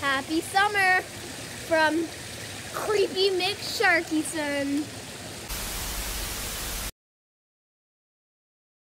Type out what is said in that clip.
Happy summer from Creepy Mick Sharkyson.